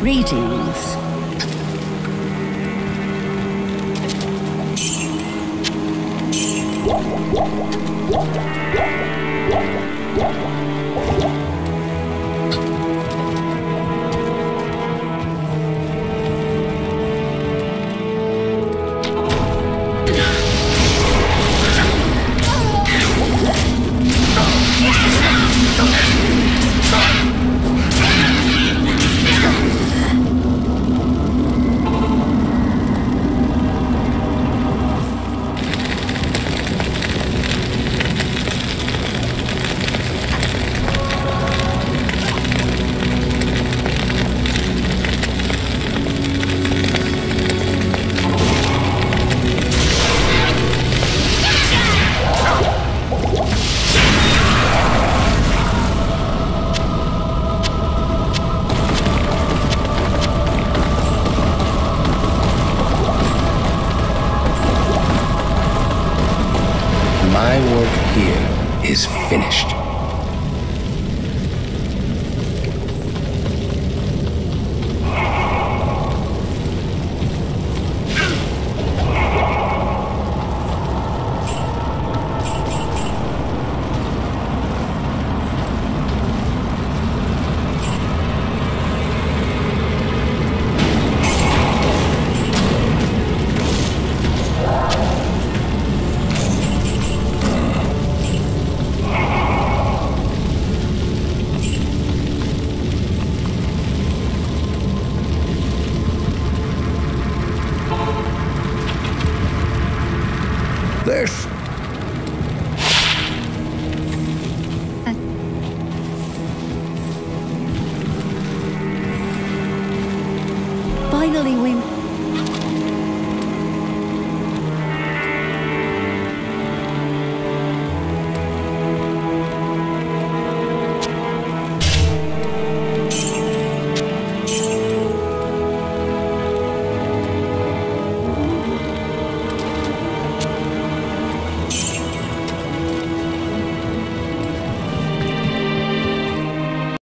Greetings. My work here is finished. Finally, we